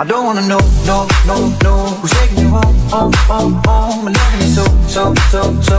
I don't wanna know, no, no, no Who's taking you home, home, home, home And loving you so, so, so, so.